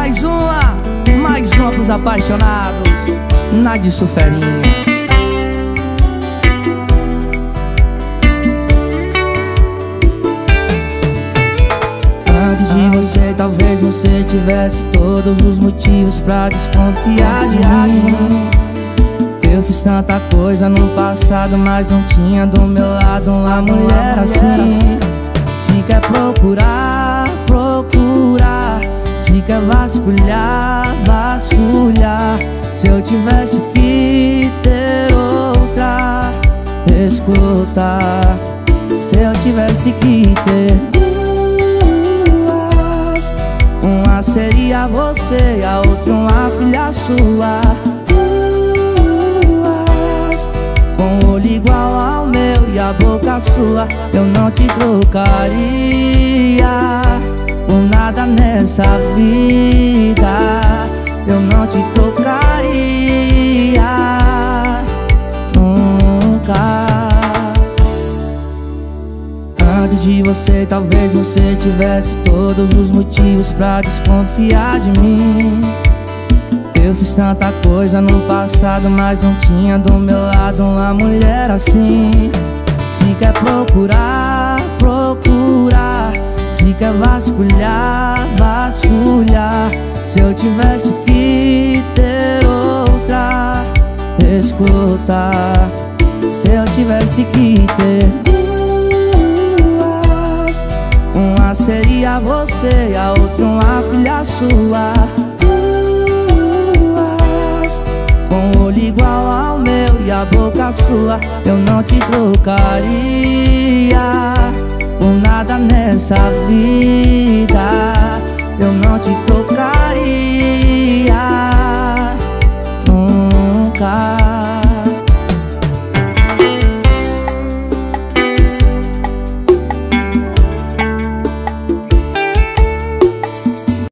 Mais uma, mais uma pros apaixonados Na de Suferinha Antes de você talvez você tivesse todos os motivos pra desconfiar de mim Eu fiz tanta coisa no passado, mas não tinha do meu lado uma mulher assim. Se quer procurar, quer vasculhar, vasculhar. Se eu tivesse que ter outra, escutar. Se eu tivesse que ter uma seria você e a outra uma filha sua. Duas Com olho igual ao meu e a boca sua. Eu não te trocaria nessa vida Eu não te trocaria Nunca. Antes de você, talvez você tivesse todos os motivos pra desconfiar de mim. Eu fiz tanta coisa no passado, mas não tinha do meu lado uma mulher assim. Se quer procurar, quer vasculhar, vasculhar Se eu tivesse que ter outra, escutar Se eu tivesse que ter uma seria você e a outra uma filha sua. Duas Com o olho igual ao meu e a boca sua. Eu não te trocaria nessa vida